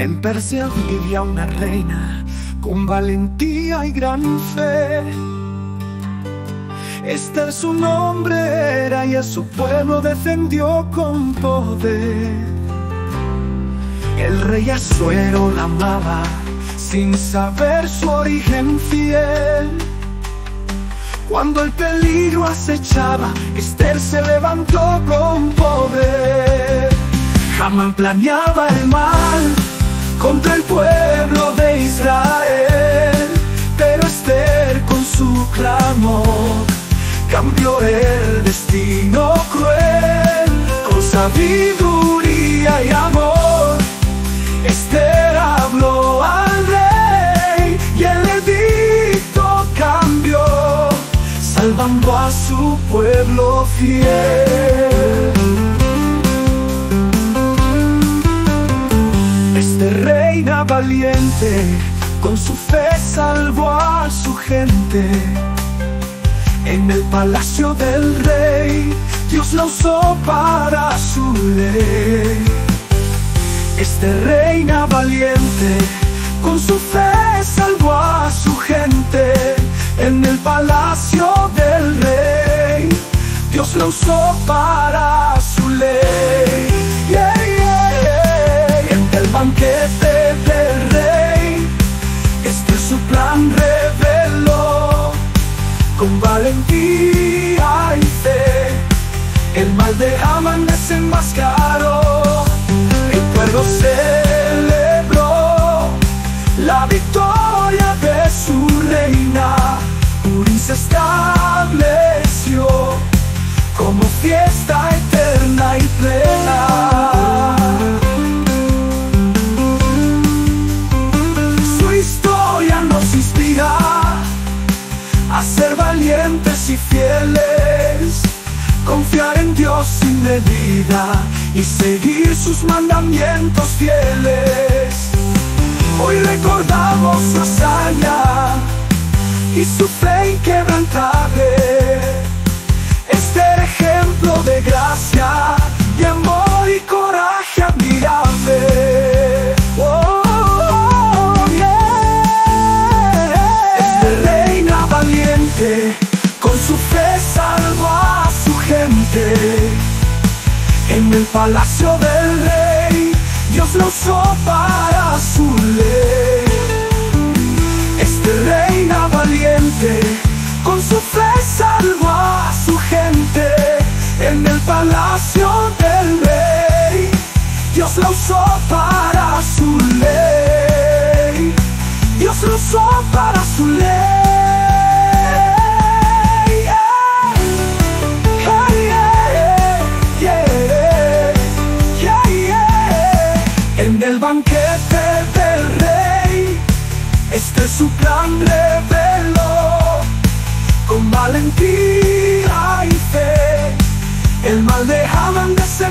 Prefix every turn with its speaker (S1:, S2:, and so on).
S1: En Persia vivía una reina con valentía y gran fe. Este es su nombre era y a su pueblo defendió con poder. El rey Asuero la amaba sin saber su origen fiel. Cuando el peligro acechaba, Esther se levantó con poder. Jamás planeaba el mal contra el pueblo de Israel, pero Esther con su clamor cambió el destino cruel con sabiduría y amor. Esther habló al rey y el edicto cambió, salvando a su pueblo fiel. Valiente con su fe salvó a su gente. En el palacio del rey, Dios la usó para su ley. Este reina valiente, con su fe salvó a su gente. En el palacio del rey, Dios la usó para su ley. Con valentía y fe. El mal de Haman desenmascaró. El pueblo celebró la victoria de su reina. Purim se estableció como fiesta valientes y fieles, confiar en Dios sin medida y seguir sus mandamientos fieles. Hoy recordamos su hazaña y su fe inquebrantable. Este ejemplo de gracia y amor y con su fe salvó a su gente. En el palacio del rey, Dios la usó para su ley. su plan reveló con valentía y fe. El mal dejaban de ser